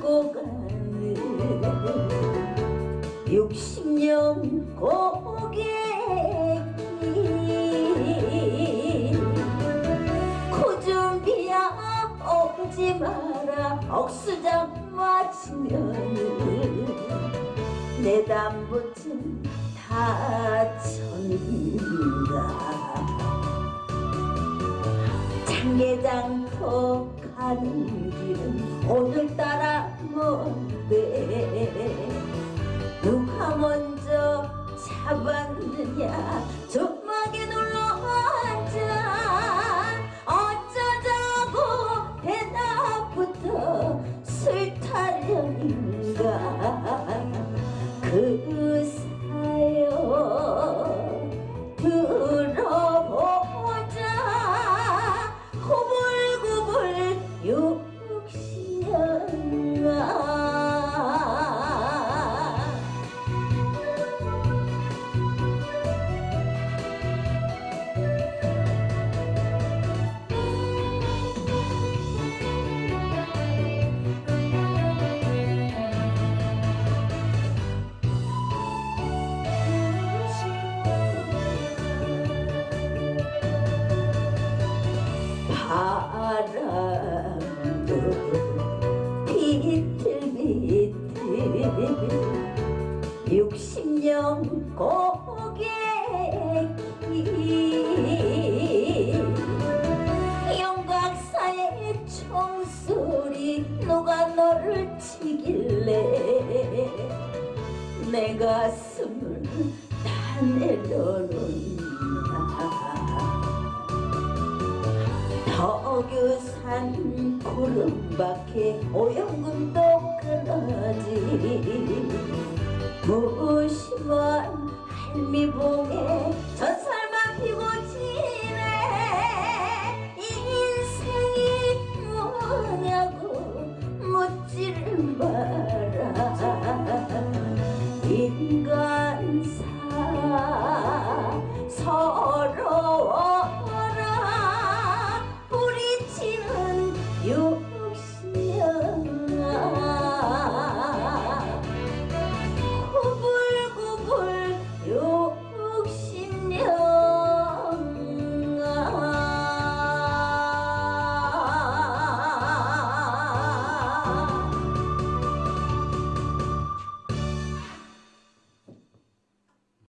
울고 가는 60년 고객이 고준비야 오지 마라. 억수장 맞으면 내 담붙은 다쳐. 장례장터 가는 길은 오늘따라 먼데. 누가 먼저 잡았느냐? 조막에 눌러 앉아. 어쩌자고 대낮부터 술 타령인가? 그 비틀비틀 육십년 고객이 영각사의 총소리 누가 너를 치길래 내 가슴을 다 내려놓나 석유산 구름밖에 오염금도 끊어지. 무심한 할미봉에 전설만 피고 지네 인생이 뭐냐고 묻지를 마.